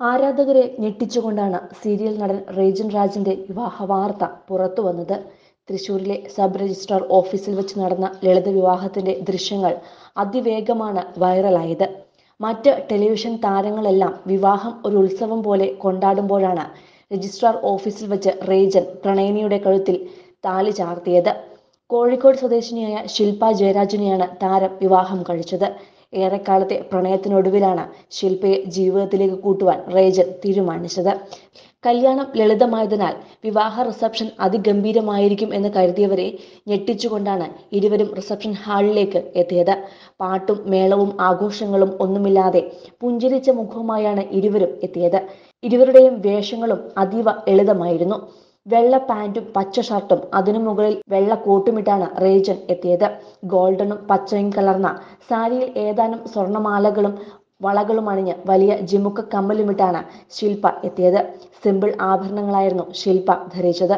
ആരാധകരെ ഞെട്ടിച്ചുകൊണ്ടാണ് സീരിയൽ നടൻ റേജൻ രാജിന്റെ വിവാഹ വാർത്ത പുറത്തു വന്നത്. തൃശൂരിലെ സബ് രജിസ്ട്രാർ ഓഫീസിൽ വെച്ച് നടന്ന ലളിത വിവാഹത്തിന്റെ ദൃശ്യങ്ങൾ അതിവേഗമാണ് വൈറലായത്. മറ്റ് ടെലിവിഷൻ താരങ്ങളെല്ലാം വിവാഹം ഒരു ഉത്സവം പോലെ കൊണ്ടാടുമ്പോഴാണ് രജിസ്ട്രാർ ഓഫീസിൽ വെച്ച് റേജൻ പ്രണയിനിയുടെ കഴുത്തിൽ താലി ചാർത്തിയത്. കോഴിക്കോട് സ്വദേശിനിയായ ശില്പ ജയരാജിനെയാണ് താരം വിവാഹം കഴിച്ചത്. ഏറെക്കാലത്തെ പ്രണയത്തിനൊടുവിലാണ് ശില്പയെ ജീവിതത്തിലേക്ക് കൂട്ടുവാൻ റേജൻ തീരുമാനിച്ചത്. കല്യാണം ലളിതമായതിനാൽ വിവാഹ റിസപ്ഷൻ അതിഗംഭീരമായിരിക്കും എന്ന് കരുതിയവരെ ഞെട്ടിച്ചുകൊണ്ടാണ് ഇരുവരും റിസപ്ഷൻ ഹാളിലേക്ക് എത്തിയത്. പാട്ടും മേളവും ആഘോഷങ്ങളും ഒന്നുമില്ലാതെ പുഞ്ചിരിച്ച മുഖവുമായാണ് ഇരുവരും എത്തിയത്. ഇരുവരുടെയും വേഷങ്ങളും അതീവ ലളിതമായിരുന്നു. വെള്ള പാന്റും പച്ച ഷർട്ടും അതിനു മുകളിൽ വെള്ള കോട്ടുമിട്ടാണ് റേജൻ എത്തിയത്. ഗോൾഡനും പച്ചയും കലർന്ന സാരിയിൽ ഏതാനും സ്വർണമാലകളും വളകളും അണിഞ്ഞ് വലിയ ജിമുക്ക കമ്മലുമിട്ടാണ് ശില്പ എത്തിയത്. സിമ്പിൾ ആഭരണങ്ങളായിരുന്നു ശില്പ ധരിച്ചത്.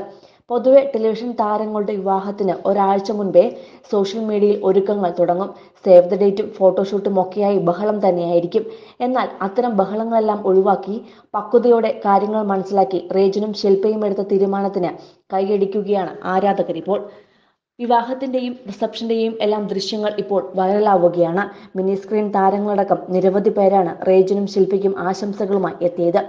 പൊതുവെ ടെലിവിഷൻ താരങ്ങളുടെ വിവാഹത്തിന് ഒരാഴ്ച മുൻപേ സോഷ്യൽ മീഡിയയിൽ ഒരുക്കങ്ങൾ തുടങ്ങും. സേവ് ദ ഡേറ്റും ഫോട്ടോഷൂട്ടും ഒക്കെയായി ബഹളം തന്നെയായിരിക്കും. എന്നാൽ അത്തരം ബഹളങ്ങളെല്ലാം ഒഴിവാക്കി പക്വതയോടെ കാര്യങ്ങൾ മനസ്സിലാക്കി റേജനും ശില്പയും എടുത്ത തീരുമാനത്തിന് കൈയടിക്കുകയാണ് ആരാധകരിപ്പോൾ വിവാഹത്തിന്റെയും റിസപ്ഷന്റെയും എല്ലാം ദൃശ്യങ്ങൾ ഇപ്പോൾ വൈറലാവുകയാണ്. മിനി സ്ക്രീൻ താരങ്ങളടക്കം നിരവധി പേരാണ് റേജനും ശില്പിക്കും ആശംസകളുമായി എത്തിയത്.